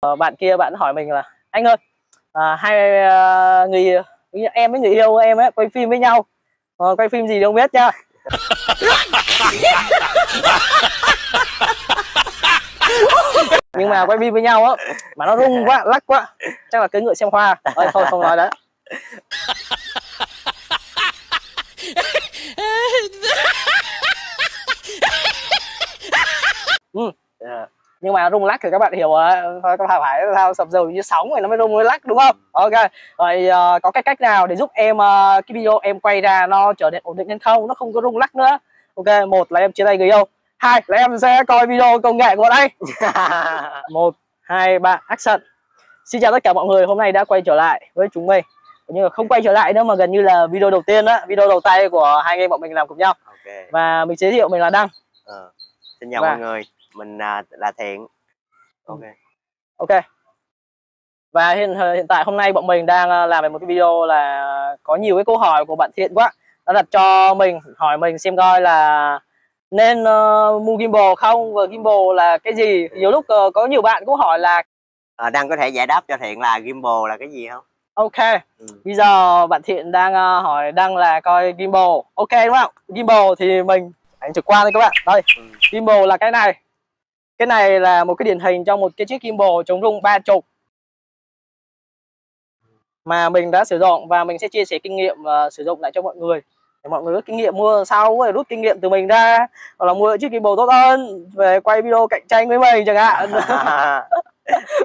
ờ, bạn kia bạn hỏi mình là anh ơi à, hai uh, người em với người yêu em ấy quay phim với nhau. Ờ, quay phim gì không biết nhá nhưng mà quay phim với nhau á mà nó rung quá lắc quá. Chắc là cưới ngựa xem hoa. Ôi, thôi không nói đấy ừ. Dạ. Nhưng mà rung lắc thì các bạn hiểu rồi thôi các bạn phải sao sập dầu như sóng thì nó mới rung mới lắc đúng không? Ok rồi uh, có cái cách nào để giúp em uh, cái video em quay ra nó trở nên ổn định hơn không? Nó không có rung lắc nữa. Ok một là em chia tay người yêu. Hai là em sẽ coi video công nghệ của đây. Một hai ba action. Xin chào tất cả mọi người hôm nay đã quay trở lại với chúng mình. Nhưng mà không quay trở lại nữa mà gần như là video đầu tiên á video đầu tay của hai anh em bọn mình làm cùng nhau. Ok. Và mình giới thiệu mình là đăng. Ờ. xin chào Và- mọi người mình à, là thiện. Ok. Ok. Và hiện hiện tại hôm nay bọn mình đang ờ, làm về một cái video là có nhiều cái câu hỏi của bạn thiện quá. Nó đặt cho mình hỏi mình xem coi là nên uh, mua gimbal không và gimbal là cái gì. Nhiều lúc ờ, có nhiều bạn cũng hỏi là à, đăng có thể giải đáp cho thiện là gimbal là cái gì không? Ok. Ừ. bây giờ bạn thiện đang ờ, hỏi đang là coi gimbal. Ok đúng không? Gimbal thì mình ảnh trực quan đây các bạn. Đây. Ừ. gimbal là cái này cái này là một cái điển hình trong một cái chiếc gimbal chống rung ba chục mà mình đã sử dụng và mình sẽ chia sẻ kinh nghiệm ờ, sử dụng lại cho mọi người. Để mọi người rút kinh nghiệm mua sau rồi rút kinh nghiệm từ mình ra. Hoặc là mua chiếc gimbal tốt hơn về quay video cạnh tranh với mình chẳng hạn.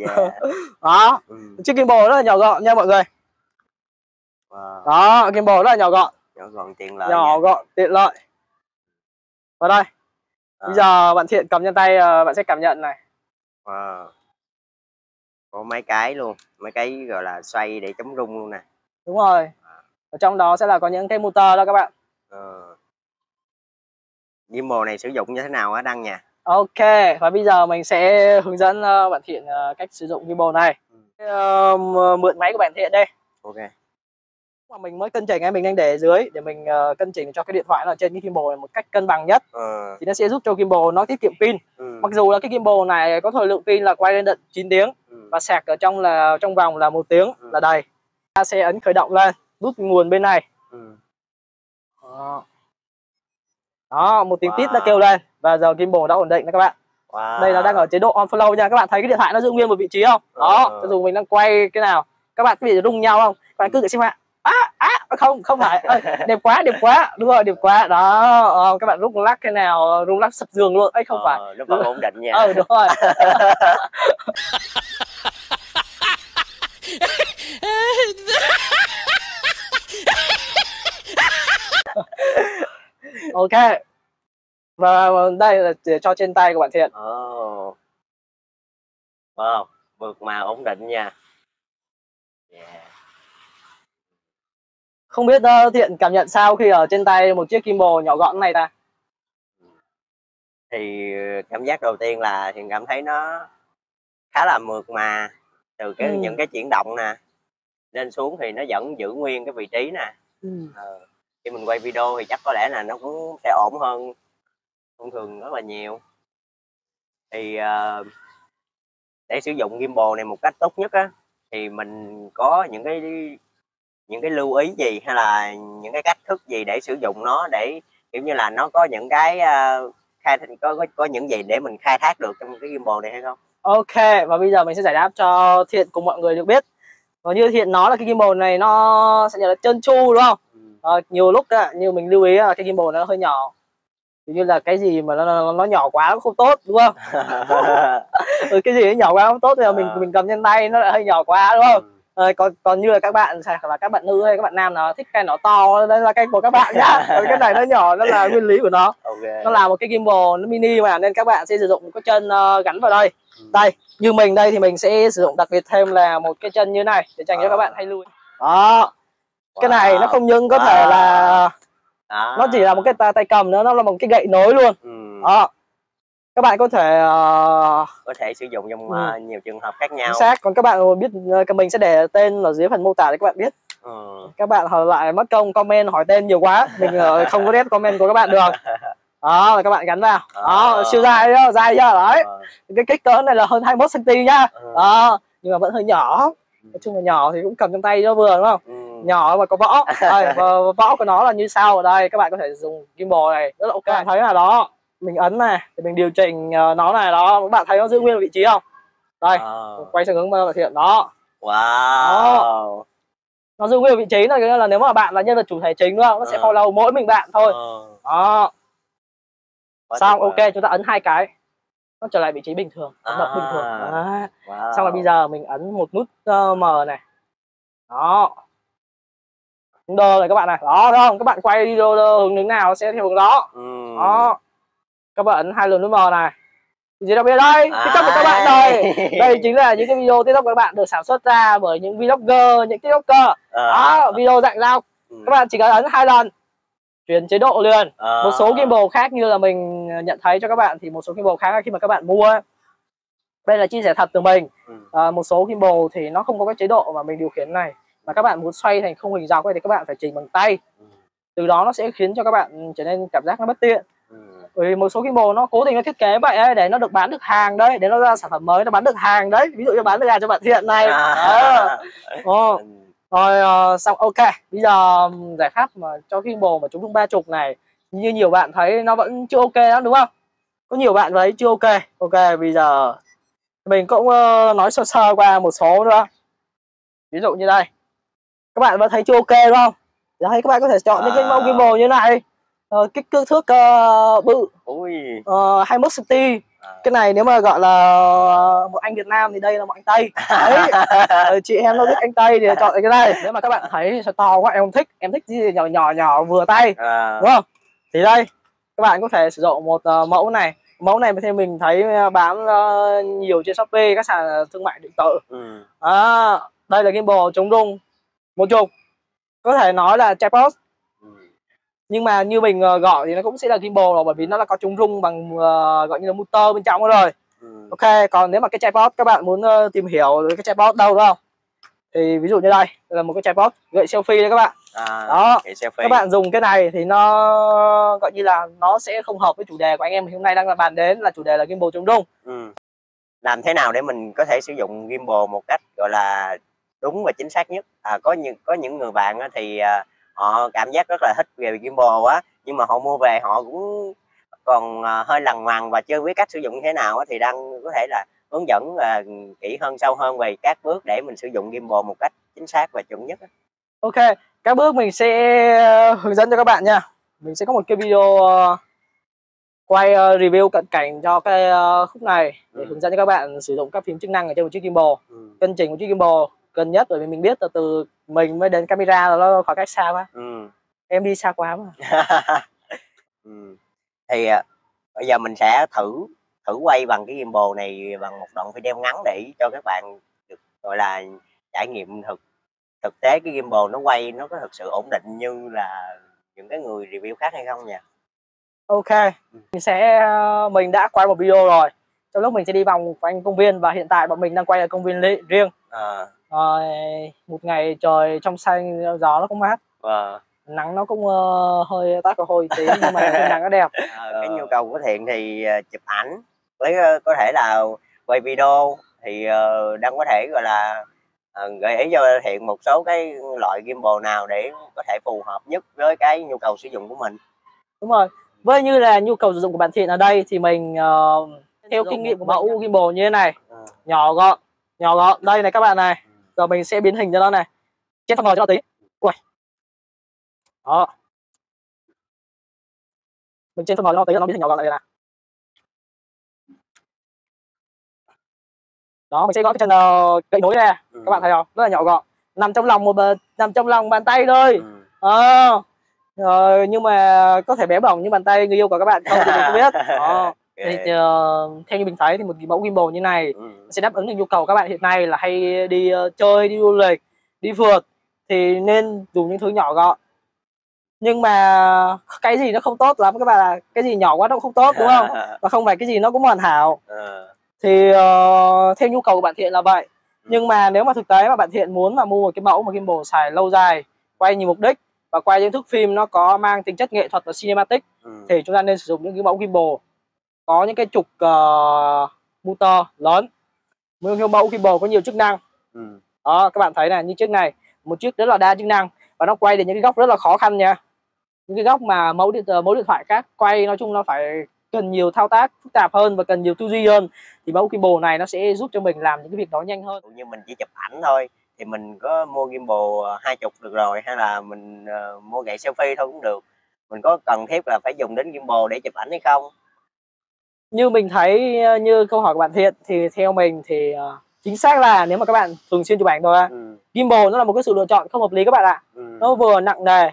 Yeah. đó. Ừ. chiếc gimbal rất là nhỏ gọn nha mọi người. Wow. đó gimbal rất là nhỏ gọn. Nhỏ gọn tiện lợi nhỏ nha. gọn tiện lợi. Vào đây À, bây giờ bạn thiện cầm trên tay ờ, bạn sẽ cảm nhận này. Wow. có mấy cái luôn mấy cái gọi là xoay để chống rung luôn nè. Đúng rồi. Ở trong đó sẽ là có những cái motor đó các bạn. Ờ. gimbal này sử dụng như thế nào á đăng nha ok và bây giờ mình sẽ hướng dẫn ờ, bạn thiện ờ, cách sử dụng gimbal này. Ừ. Ờ, mượn máy của bạn thiện đây. Ok mà mình mới cân chỉnh ấy mình đang để dưới để mình ờ, cân chỉnh cho cái điện thoại nó ở trên cái gimbal này một cách cân bằng nhất ờ. thì nó sẽ giúp cho gimbal nó tiết kiệm pin ừ. mặc dù là cái gimbal này có thời lượng pin là quay lên tận 9 tiếng ừ. và sạc ở trong là trong vòng là một tiếng Ừ. là đầy ta sẽ ấn khởi động lên nút nguồn bên này ừ. đó, đó một tiếng tít Wow. đã kêu lên và giờ gimbal đã ổn định đó các bạn wow. đây là đang ở chế độ on flow nha các bạn thấy cái điện thoại nó giữ nguyên một vị trí không đó cho dù mình đang quay cái nào các bạn có bị rung nhau không các bạn cứ tự xem ạ á á không không phải. Ơ, đẹp quá đẹp quá. Đúng rồi đẹp quá. Đó ờ, các bạn rung lắc cái nào rung lắc sập giường luôn. Ấy không phải. ờ, nó vẫn ổn định nha. Ờ đúng rồi. Ok. Và đây là cho trên tay của bạn thiện. Ồ. Wow, mượt mà ổn định nha. Không biết uh, thiện cảm nhận sao khi ở trên tay một chiếc gimbal nhỏ gọn này ta Thì cảm giác đầu tiên là thì cảm thấy nó khá là mượt mà từ cái Ừ. những cái chuyển động nè lên xuống thì nó vẫn giữ nguyên cái vị trí nè. Ờ, khi mình quay video thì chắc có lẽ là nó cũng sẽ ổn hơn thông thường rất là nhiều. Thì ờ, để sử dụng gimbal này một cách tốt nhất á thì mình có những cái những cái lưu ý gì hay là những cái cách thức gì để sử dụng nó để kiểu như là nó có những cái ờ, khai có, có có những gì để mình khai thác được trong cái gimbal này hay không? Ok và bây giờ mình sẽ giải đáp cho Thiện cùng mọi người được biết. Và như Thiện nói là cái gimbal này nó sẽ là trơn tru đúng không? Ờ, nhiều lúc á, như mình lưu ý là cái gimbal nó hơi nhỏ. Kiểu như là cái gì mà nó, nó, nó nhỏ quá cũng không tốt đúng không? Ừ, cái gì nó nhỏ quá không tốt thì là mình mình cầm trên tay nó lại hơi nhỏ quá đúng không Ờ, còn còn như là các bạn hoặc là các bạn nữ hay các bạn nam nào thích cái nó to đây là cái của các bạn nhá còn cái này nó nhỏ nó là nguyên lý của nó ok nó là một cái gimbal nó mini mà nên các bạn sẽ sử dụng một cái chân ờ, gắn vào đây Ừ. đây như mình đây thì mình sẽ sử dụng đặc biệt thêm là một cái chân như này để dành cho Ờ. các bạn hay lui đó cái này nó Wow. không những có thể là Đó. nó chỉ là một cái tay, tay cầm nữa nó là một cái gậy nối luôn Ừ. đó các bạn có thể ờ, có thể sử dụng trong Ừ. ờ, nhiều trường hợp khác nhau. Chính xác. Còn các bạn biết ờ, mình sẽ để tên ở dưới phần mô tả để các bạn biết. Ừ. các bạn hỏi lại mất công comment hỏi tên nhiều quá mình không có rep comment của các bạn được. Đó là các bạn gắn vào. Đó À. siêu dài chưa dài chưa đấy. Ờ, cái kích cỡ này là hơn 21 cm nhá. Ờ, đó nhưng mà vẫn hơi nhỏ. Nói chung là nhỏ thì cũng cầm trong tay cho vừa đúng không? Ừ. nhỏ và có võ. Đây, võ của nó là như sau. Ở đây các bạn có thể dùng gimbal này rất là ok bạn thấy là đó mình ấn này thì mình điều chỉnh ờ, nó này đó. Các bạn thấy nó giữ nguyên vị trí không? Đây Ờ. quay sang hướng thực hiện đó wow. Nó giữ nguyên vị trí là nghĩa là nếu mà bạn là nhân vật chủ thể chính đúng không nó sẽ Ờ. follow mỗi mình bạn thôi. Ờ, đó. Quá xong ok vời. chúng ta ấn hai cái. Nó trở lại vị trí bình thường ấn đập bình thường. À. Đấy. Wow. xong rồi bây giờ mình ấn một nút ờ, M này. Đó. Đơ này các bạn này. Đó đúng không? Các bạn quay video hướng hướng nào sẽ theo hướng đó. Ừ. đó các bạn ấn hai lần nút M này. Gì đặc biệt đây À. tiktok của các bạn đây đây chính là những cái video tiktok của các bạn được sản xuất ra bởi những vlogger những tiktoker. Ờ, đó video dạng lọc ừ. các bạn chỉ cần ấn hai lần chuyển chế độ liền. Ờ, một số gimbal khác như là mình nhận thấy cho các bạn thì một số gimbal khác khi mà các bạn mua. Đây là chia sẻ thật từ mình. Ừ. à, một số gimbal thì nó không có cái chế độ mà mình điều khiển này. Mà các bạn muốn xoay thành không hình dọc thì các bạn phải chỉnh bằng tay. Ừ. từ đó nó sẽ khiến cho các bạn trở nên cảm giác nó bất tiện. Ừ. bởi vì một số gimbal nó cố tình nó thiết kế vậy ấy, để nó được bán được hàng đấy để nó ra sản phẩm mới nó bán được hàng đấy. Ví dụ như bán được hàng cho bạn thiện này. À. Ồ. Ừ. rồi ờ, xong ok. Bây giờ giải pháp mà cho gimbal mà chúng ba chục này như nhiều bạn thấy nó vẫn chưa ok lắm đúng không? Có nhiều bạn thấy chưa ok. Ok bây giờ mình cũng ờ, nói sơ sơ qua một số nữa. Ví dụ như đây. Các bạn vẫn thấy chưa ok đúng không đấy các bạn có thể chọn những cái mẫu À. gimbal như này Ờ, kích cỡ thước ờ, bự. Ui. Uh, 21 cm. À. cái này nếu mà gọi là một anh Việt Nam thì đây là một anh Tây. Đấy. Ờ, chị em nó thích anh Tây thì chọn cái này. Nếu mà các bạn thấy sao to quá em không thích. Em thích gì nhỏ nhỏ nhỏ vừa tay. À. đúng không? Thì đây các bạn có thể sử dụng một ờ, mẫu này. Mẫu này thì mình thấy ờ, bán ờ, nhiều trên Shopee các sàn thương mại điện tử. Ừ. à, đây là gimbal chống rung. Một chục. Có thể nói là tripod. Nhưng mà như mình ờ, gọi thì nó cũng sẽ là gimbal rồi bởi vì nó là có chống rung bằng ờ, gọi như là motor bên trong rồi. Ừ. ok còn nếu mà cái tripod các bạn muốn ờ, tìm hiểu cái tripod đâu đúng không? Thì ví dụ như đây đây là một cái tripod gậy selfie đấy các bạn. À. đó. các bạn dùng cái này thì nó gọi như là nó sẽ không hợp với chủ đề của anh em. Hôm nay đang là bàn đến là chủ đề là gimbal chống rung. Ừ. làm thế nào để mình có thể sử dụng gimbal một cách gọi là đúng và chính xác nhất? À, có những có những người bạn thì à, họ cảm giác rất là thích về gimbal á nhưng mà họ mua về họ cũng còn à, hơi lằng ngoằng và chưa biết cách sử dụng như thế nào á, thì đang có thể là hướng dẫn à, kỹ hơn sâu hơn về các bước để mình sử dụng gimbal một cách chính xác và chuẩn nhất ok các bước mình sẽ ờ, hướng dẫn cho các bạn nha. Mình sẽ có một cái video ờ, quay ờ, review cận cảnh cho cái ờ, khúc này để Ừ. hướng dẫn cho các bạn sử dụng các phím chức năng ở trên một chiếc gimbal. Ừ. cân chỉnh một chiếc gimbal gần nhất bởi vì mình biết là từ mình mới đến camera là nó khoảng cách xa quá. Ừ. em đi xa quá mà. Ừ. thì à, bây giờ mình sẽ thử thử quay bằng cái gimbal này bằng một đoạn video ngắn để cho các bạn được gọi là trải nghiệm thực thực tế cái gimbal nó quay nó có thực sự ổn định như là những cái người review khác hay không nha ok. Mình sẽ ờ, mình đã quay một video rồi. Trong lúc mình sẽ đi vòng quanh công viên và hiện tại bọn mình đang quay ở công viên riêng. À, Ờ, một ngày trời trong xanh gió nó cũng mát. Và nắng nó cũng ờ, hơi tát mồ hôi tí nhưng mà cái nắng nó đẹp. À, cái nhu cầu của thiện thì à, chụp ảnh. Với ờ, có thể là quay video thì ờ, đang có thể gọi là ờ, gợi ý cho thiện một số cái loại gimbal nào để có thể phù hợp nhất với cái nhu cầu sử dụng của mình. Đúng rồi. Với như là nhu cầu sử dụng của bạn thiện ở đây thì mình ờ, theo kinh nghiệm của mẫu gimbal như thế này. Ừ. nhỏ gọn nhỏ gọn. Đây này các bạn này giờ mình sẽ biến hình cho nó này. Trên phần ngồi cho nó tí. Ui. Đó. Mình trên phần ngồi cho nó tí là nó biến hình nhỏ gọn lại này. Đó mình sẽ có cái chân ờ, gậy nối ra Ừ. các bạn thấy không? Rất là nhỏ gọn. Nằm trong lòng một bờ nằm trong lòng bàn tay thôi. Ừ. ờ. Ờ, nhưng mà có thể bé bỏng như bàn tay người yêu của các bạn không thì mình không biết đó. thì ờ, theo như mình thấy thì một cái mẫu gimbal như này Ừ. sẽ đáp ứng được nhu cầu các bạn hiện nay là hay đi ờ, chơi đi du lịch đi phượt thì nên dùng những thứ nhỏ gọn nhưng mà cái gì nó không tốt lắm các bạn là cái gì nhỏ quá nó cũng không tốt đúng không và không phải cái gì nó cũng hoàn hảo Ờ. thì ờ, theo nhu cầu của bạn thiện là vậy Ừ. nhưng mà nếu mà thực tế mà bạn thiện muốn mà mua một cái mẫu mà gimbal xài lâu dài quay nhiều mục đích và quay những thước phim nó có mang tính chất nghệ thuật và cinematic ừ. thì chúng ta nên sử dụng những cái mẫu gimbal có những cái trục uh, motor lớn. Những mẫu gimbal có nhiều chức năng. Ừ. đó các bạn thấy này như chiếc này một chiếc rất là đa chức năng và nó quay đến những cái góc rất là khó khăn nha. Những cái góc mà mẫu điện mẫu điện thoại khác quay nói chung nó phải cần nhiều thao tác phức tạp hơn và cần nhiều tư duy hơn. Thì mẫu gimbal này nó sẽ giúp cho mình làm những cái việc đó nhanh hơn. Như mình chỉ chụp ảnh thôi thì mình có mua gimbal hai chục được rồi hay là mình uh, mua gậy selfie thôi cũng được. Mình có cần thiết là phải dùng đến gimbal để chụp ảnh hay không như mình thấy ờ, như câu hỏi của bạn thiện thì theo mình thì uh, chính xác là nếu mà các bạn thường xuyên chụp ảnh thôi ừ. gimbal nó là một cái sự lựa chọn không hợp lý các bạn ạ ừ. nó vừa nặng nề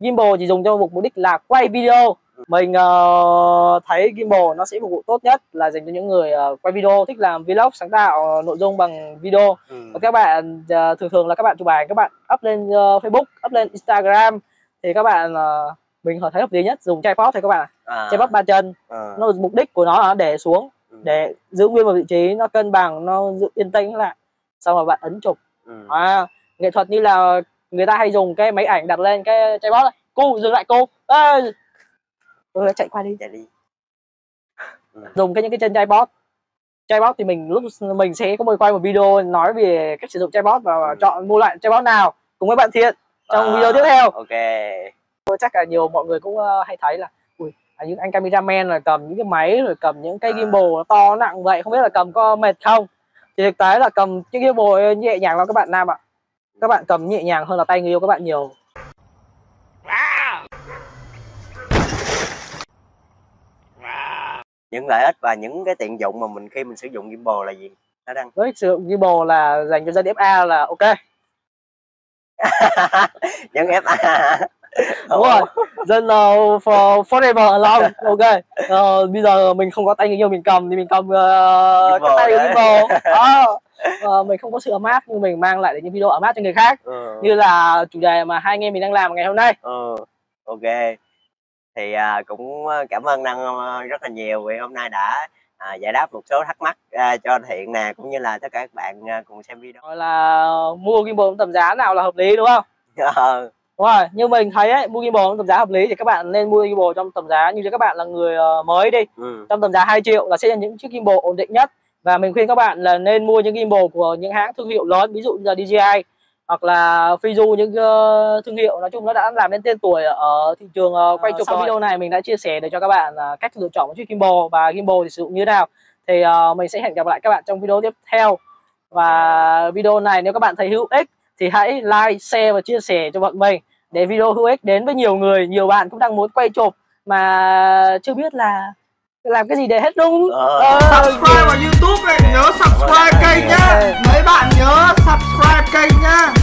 gimbal chỉ dùng cho một mục đích là quay video mình uh, thấy gimbal nó sẽ phục vụ tốt nhất là dành cho những người uh, quay video thích làm vlog sáng tạo uh, nội dung bằng video ừ. và các bạn uh, thường thường là các bạn chụp ảnh các bạn up lên uh, Facebook up lên Instagram thì các bạn uh, mình thấy hợp lý nhất dùng tripod thì các bạn à. tripod ba chân à. nó mục đích của nó là để xuống ừ. để giữ nguyên một vị trí nó cân bằng nó giữ yên tĩnh lại xong rồi bạn ấn chụp ừ. à, nghệ thuật như là người ta hay dùng cái máy ảnh đặt lên cái tripod này cô dừng lại cô à, ừ, chạy qua đi chạy đi ừ. dùng cái những cái chân tripod tripod thì mình lúc mình sẽ có một quay một video nói về cách sử dụng tripod và ừ. chọn mua lại tripod nào cùng với bạn thiện trong à, video tiếp theo ok chắc là nhiều mọi người cũng uh, hay thấy là ui à, những anh cameraman là cầm những cái máy rồi cầm những cái à. gimbal nó to nặng vậy không biết là cầm có mệt không? Thì thực tế là cầm cái gimbal nhẹ nhàng lắm các bạn nam ạ. Các bạn cầm nhẹ nhàng hơn là tay người yêu các bạn nhiều. Những lợi ích và những cái tiện dụng mà mình khi mình sử dụng gimbal là gì? Nó đăng với sử dụng gimbal là dành cho dân FA là ok. Những FA đúng rồi. Dân uh, for forever alone. Ok. Uh, bây giờ mình không có tay yêu mình cầm thì mình cầm uh, cái tay của đó uh, mình không có sự ấm áp nhưng mình mang lại những video ấm áp cho người khác. Ừ. như là chủ đề mà hai anh em mình đang làm ngày hôm nay. Ừ. ok. Thì à, cũng cảm ơn năng rất là nhiều vì hôm nay đã à, giải đáp một số thắc mắc à, cho thiện nè cũng như là tất cả các bạn à, cùng xem video. Là mua gimbal tầm giá nào là hợp lý đúng không? Ờ Đúng rồi, như mình thấy ấy, mua gimbal tầm giá hợp lý thì các bạn nên mua gimbal trong tầm giá như các bạn là người uh, mới đi. Ừ. Trong tầm giá 2 triệu là sẽ là những chiếc gimbal ổn định nhất. Và mình khuyên các bạn là nên mua những gimbal của những hãng thương hiệu lớn, ví dụ như là DJI hoặc là Fuji những uh, thương hiệu nói chung nó đã làm nên tên tuổi ở thị trường uh, quay chụp. Sau video này mình đã chia sẻ để cho các bạn uh, cách lựa chọn một chiếc gimbal và gimbal thì sử dụng như thế nào. Thì uh, mình sẽ hẹn gặp lại các bạn trong video tiếp theo. Và video này nếu các bạn thấy hữu ích thì hãy like, share và chia sẻ cho bọn mình để video hữu ích đến với nhiều người nhiều bạn cũng đang muốn quay chụp mà chưa biết là làm cái gì để hết đúng. Ờ, ờ subscribe vào youtube này nhớ subscribe ờ, kênh ờ. nhá. Mấy bạn nhớ subscribe kênh nhá.